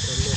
Victoria.